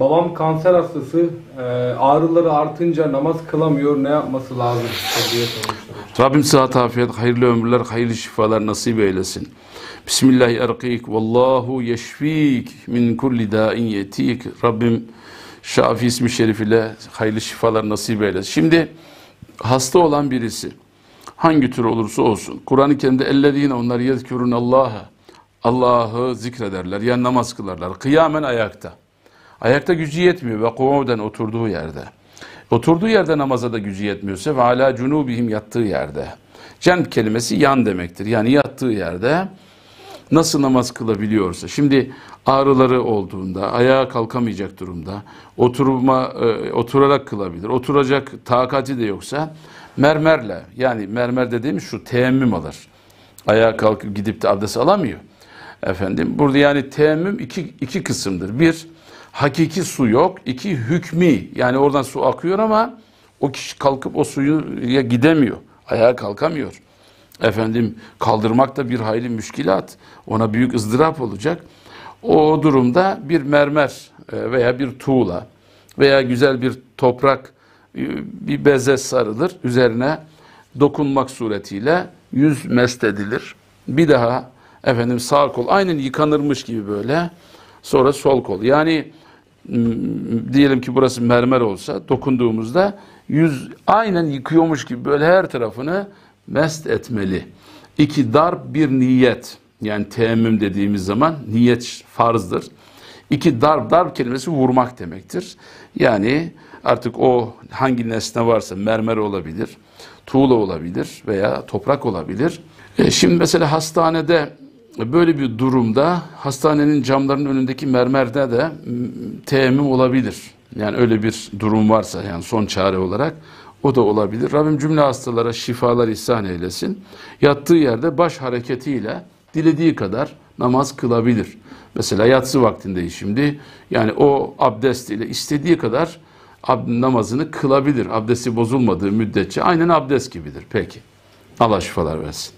Babam kanser hastası. Ee, ağrıları artınca namaz kılamıyor. Ne yapması lazım? Rabbim sıhhat, afiyet, hayırlı ömürler, hayırlı şifalar nasip eylesin. Bismillahi erkik, vallahu yeşfik min kulli da'in yetik. Rabbim Şafi ismi şerifiyle hayırlı şifalar nasip eylesin. Şimdi hasta olan birisi hangi tür olursa olsun Kur'an-ı Kerim'de ellezine onlar yezkurun Allah'a Allah'ı zikrederler yani namaz kılarlar. Kıyamen ayakta. Ayakta gücü yetmiyor ve kuvveden oturduğu yerde. Oturduğu yerde namaza da gücü yetmiyorsa ve ala cunubihim yattığı yerde. Cenb kelimesi yan demektir. Yani yattığı yerde nasıl namaz kılabiliyorsa. Şimdi ağrıları olduğunda, ayağa kalkamayacak durumda, oturma, e, oturarak kılabilir. Oturacak takati de yoksa mermerle yani mermer dediğimiz şu teyemmüm alır. Ayağa kalkıp gidip de abdest alamıyor. Efendim burada yani teyemmüm iki, iki kısımdır. Bir, hakiki su yok. İki, hükmi yani oradan su akıyor ama o kişi kalkıp o suya gidemiyor. Ayağa kalkamıyor. Efendim kaldırmak da bir hayli müşkilat. Ona büyük ızdırap olacak. O durumda bir mermer e, veya bir tuğla veya güzel bir toprak e, bir beze sarılır. Üzerine dokunmak suretiyle yüz mest edilir. Bir daha efendim sağ kol aynen yıkanırmış gibi böyle. Sonra sol kol. Yani diyelim ki burası mermer olsa dokunduğumuzda yüz aynen yıkıyormuş gibi böyle her tarafını mest etmeli. İki darp bir niyet. Yani teyemmüm dediğimiz zaman niyet farzdır. İki darp, darp kelimesi vurmak demektir. Yani artık o hangi nesne varsa mermer olabilir, tuğla olabilir veya toprak olabilir. E şimdi mesela hastanede böyle bir durumda hastanenin camlarının önündeki mermerde de m, teyemmüm olabilir. Yani öyle bir durum varsa yani son çare olarak o da olabilir. Rabbim cümle hastalara şifalar ihsan eylesin. Yattığı yerde baş hareketiyle dilediği kadar namaz kılabilir. Mesela yatsı vaktindeyiz şimdi. Yani o abdest ile istediği kadar namazını kılabilir. Abdesti bozulmadığı müddetçe aynen abdest gibidir. Peki. Allah şifalar versin.